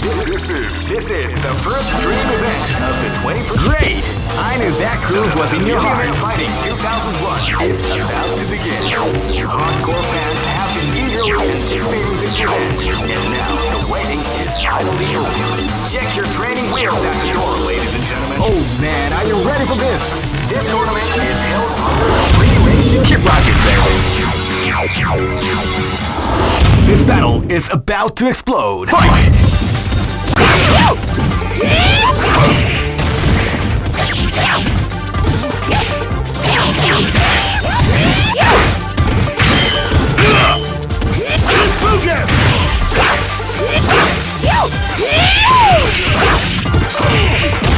This is this is the first dream event of the 21st. Great! I knew that groove was in your heart. Fighting 2001 is about to begin. Hardcore fans have been eagerly anticipating this event, and now the waiting is finally over. Check your training wheels at the door, ladies and gentlemen. Oh man, are you ready for this? This tournament is held under the free ratio. Keep rocking, baby. This battle is about to explode. Fight! This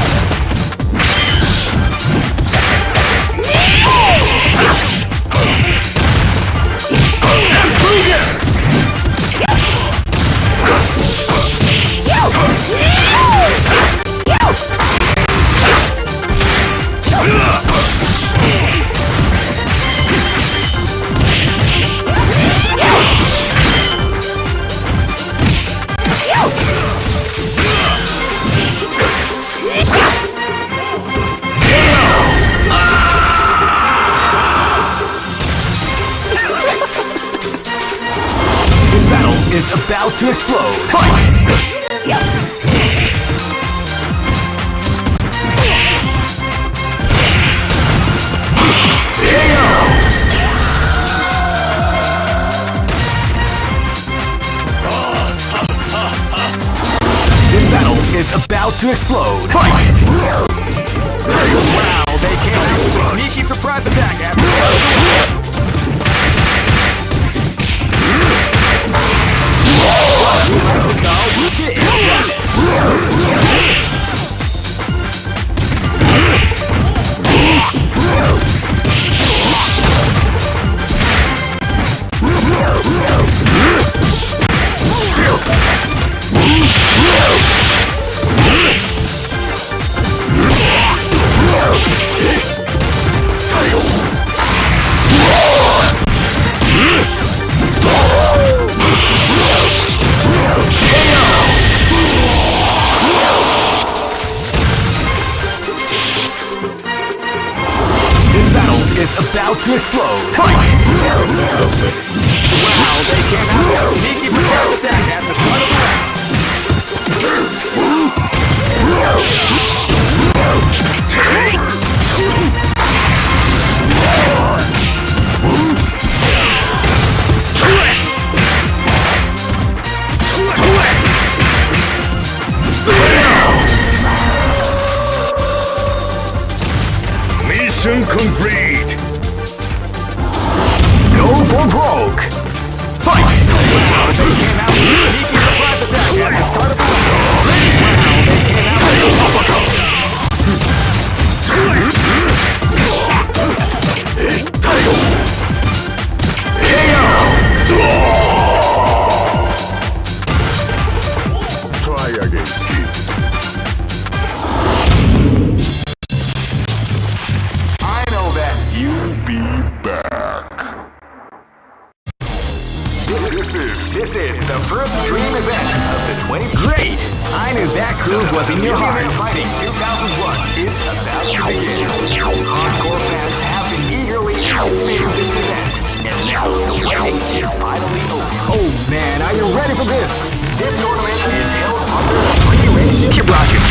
this is the first dream event of the 20. Great! I knew that groove was in your heart. Fighting 2001 is about to begin. Hardcore fans have been eagerly anticipating this event, and now the waiting is finally over. Oh man, are you ready for this? This tournament is held under the free ratio. Keep rocking,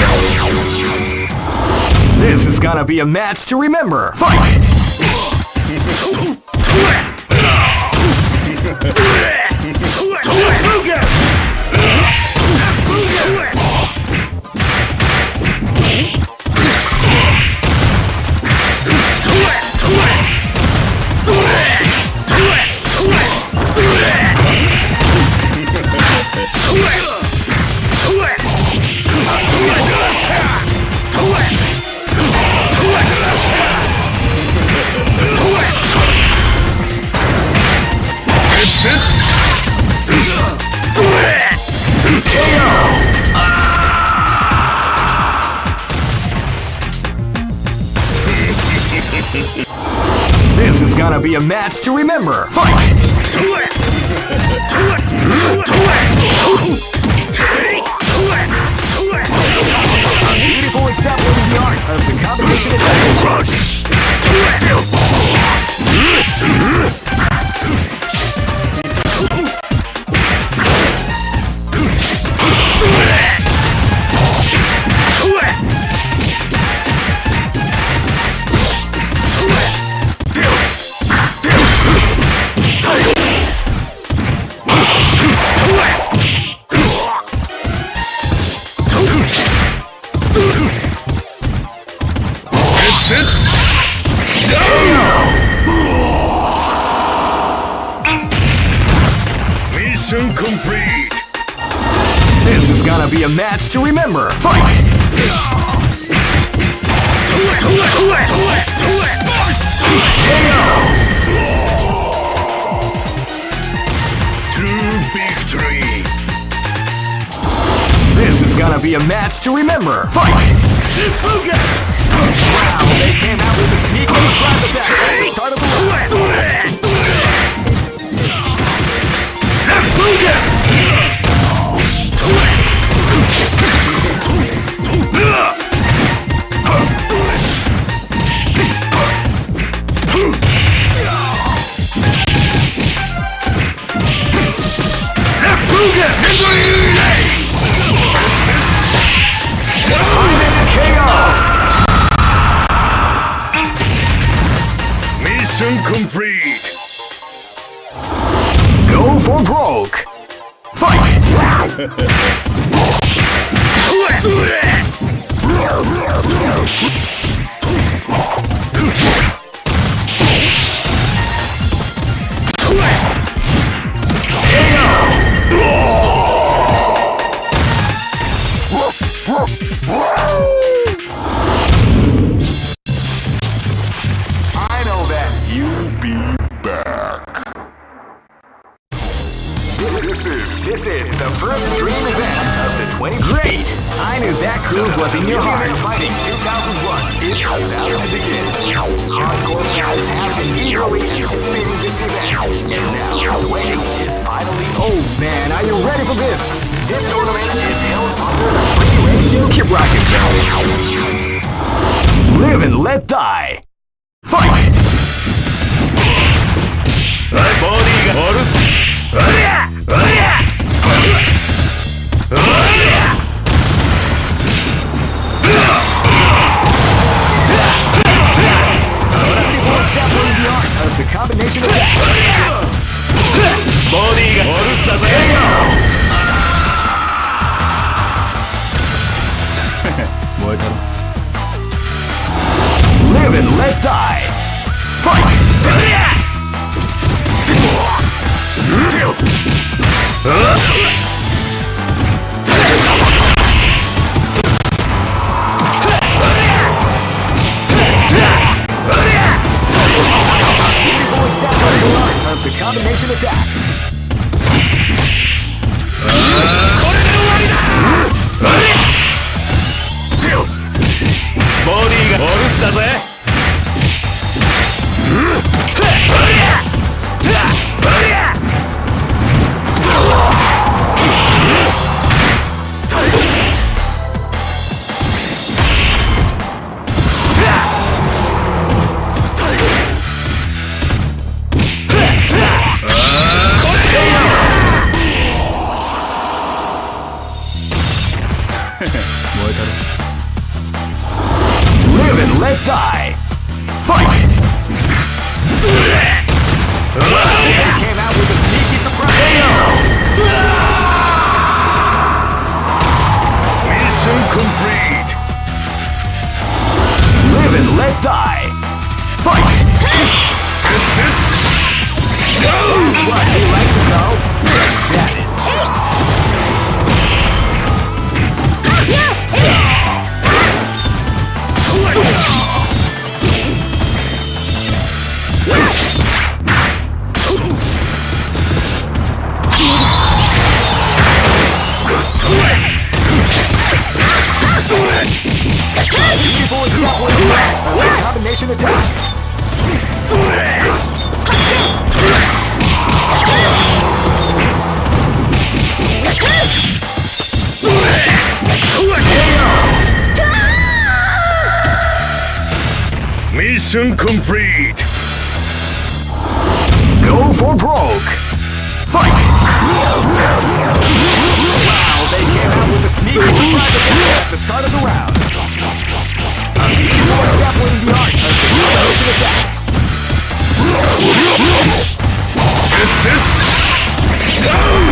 This is gonna be a match to remember. Fight! This a match to remember. Fight! beautiful example the art of the combination of match to remember. Fight! This is gonna be a match to remember. Fight! Shifuga! Wow, they came out with a at the start of the round. KO! Complete! Go for broke! Fight! I 2020. Great! I knew that groove was in your heart. Fighting 2001 is about to begin. Hardcore fans have been eagerly anticipating this event. And now the wedding is finally Oh man, are you ready for this? This tournament is held under the free ratio. Keep rocking. Live and let die. Fight. Hey, boy! Live and let die. Fight! Live and Mission complete! Go for broke! Fight! Wow, they came out with a sneaky surprise at the start of the round. More grappling the art of the combination attack. That's it! I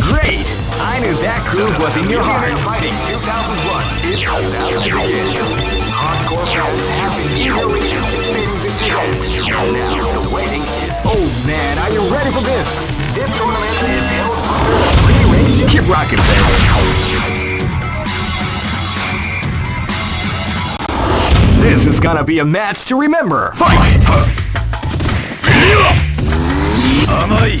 great, I knew that groove was in your heart. Fighting 2001 is about to begin. Hardcore fans have been eagerly anticipating this event, now the waiting is. Oh man, are you ready for this? This tournament is held under free ratio. Keep rocking, baby. This is gonna be a match to remember. Fight! 甘い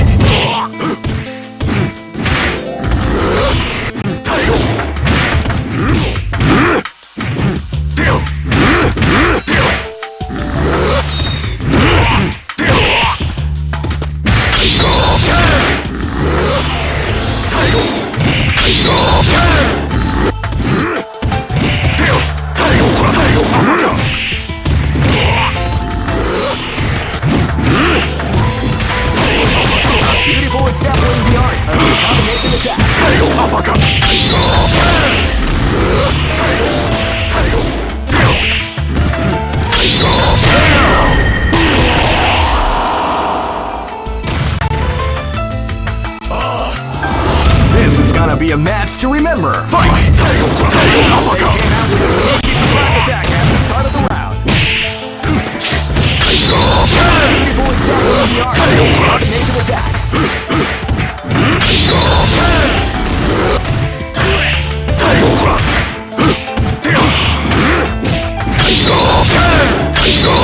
Hero.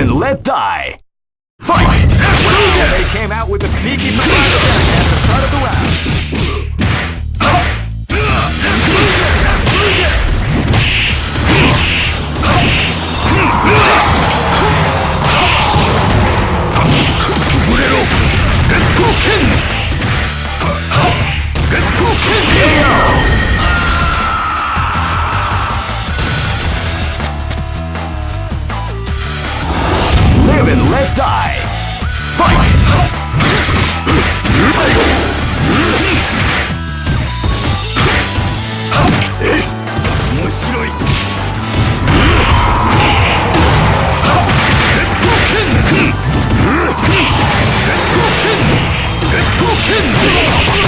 And let die. Fight! They came out with a sneaky surprise at the start of the round. Live and let Die! Fight! Let's go, kid!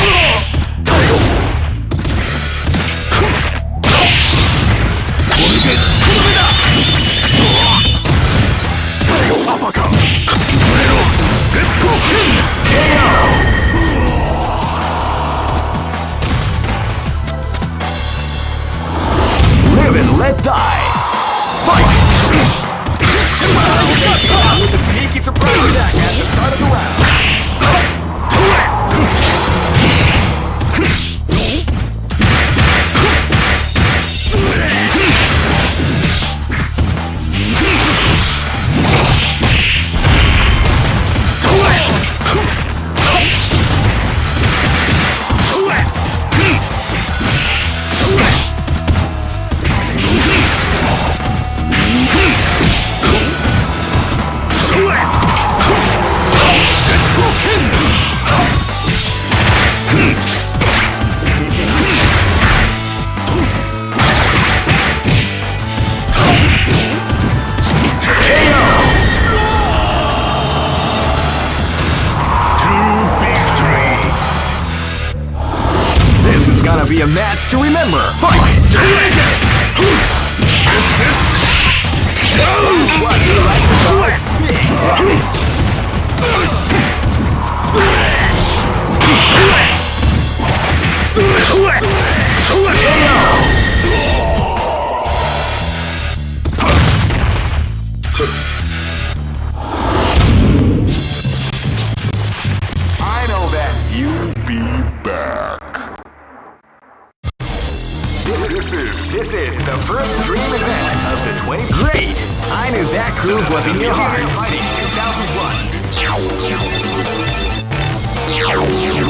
This is this is the first dream event of the 20. Great! I knew that groove was in your heart. Fighting 2001.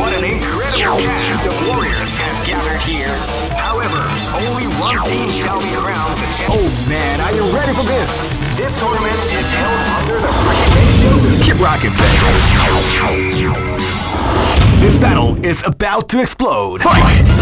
What an incredible cast of warriors has gathered here. However, only one team shall be crowned the champion. Oh man, are you ready for this? This tournament is held under the freaking ratio. Keep rocking, baby. This battle is about to explode. Fight!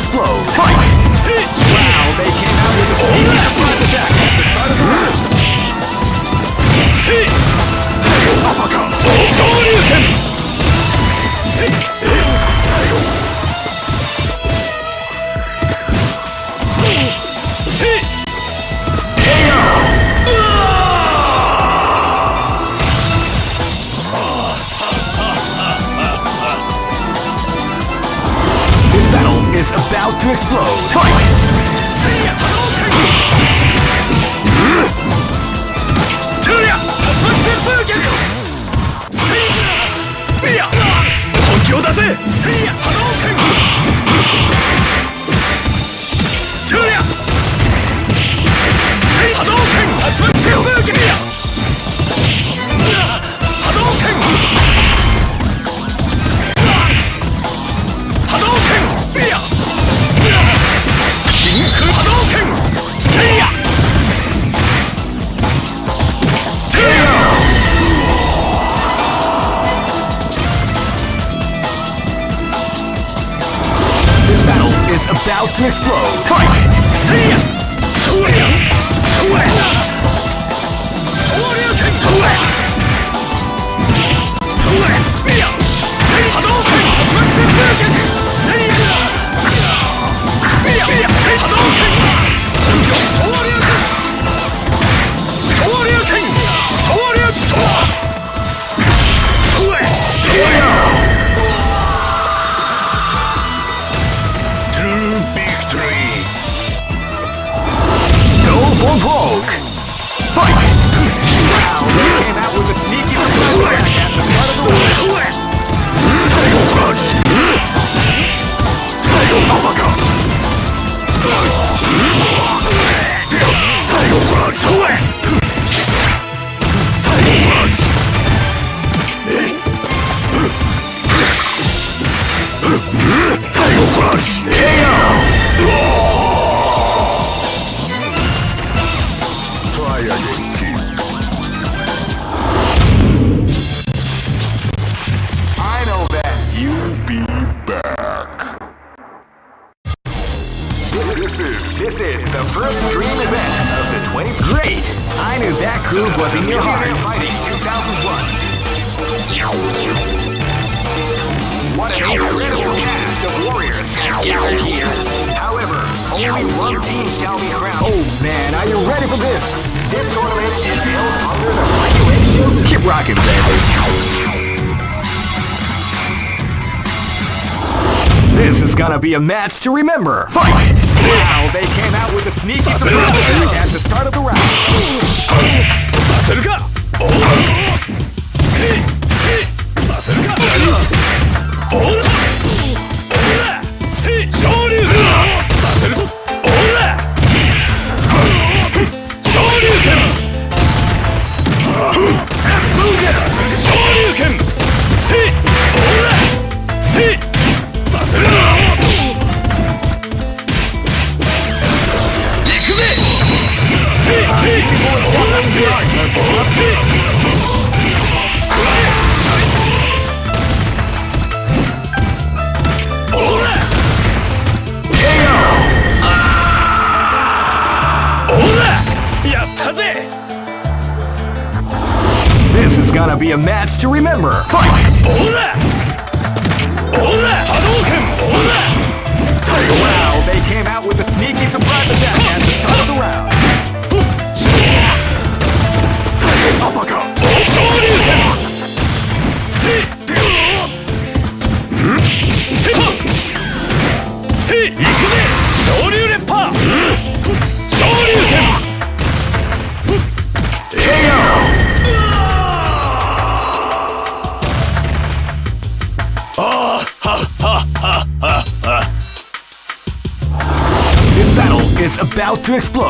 explode. is gonna be a match to remember. Fight! Now they came out with a sneaky surprise at the start of the round. to remember. to explore.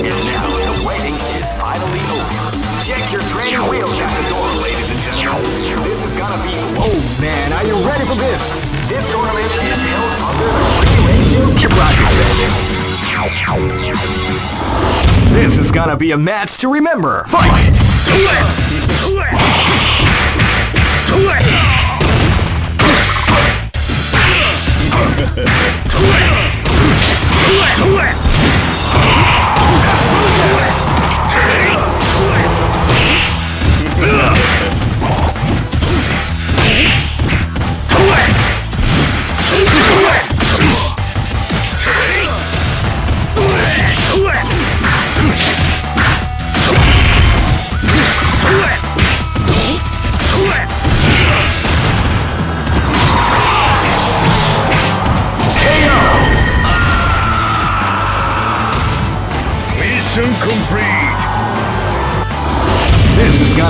And now the waiting is finally over. Check your training wheels ladies and gentlemen. This is gonna be. Oh man, are you ready for this? This tournament is held under the baby. This is gonna be a match to remember. Fight! Mission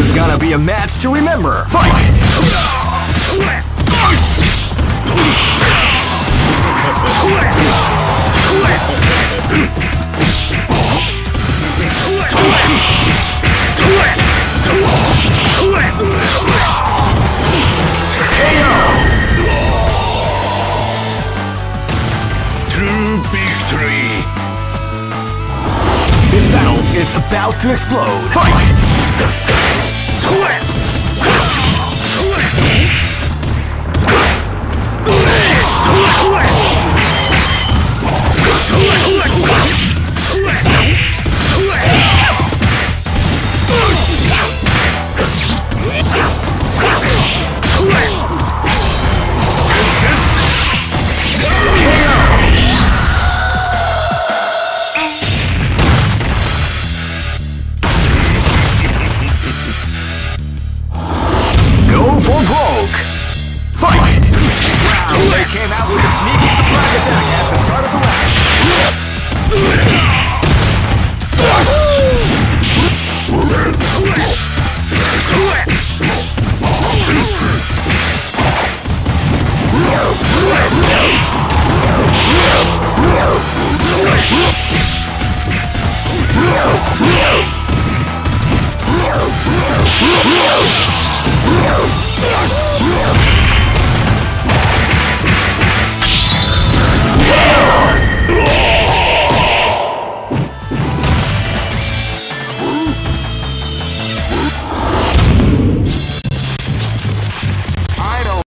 is gonna be a match to remember. Fight! True victory! This battle is about to explode. Fight!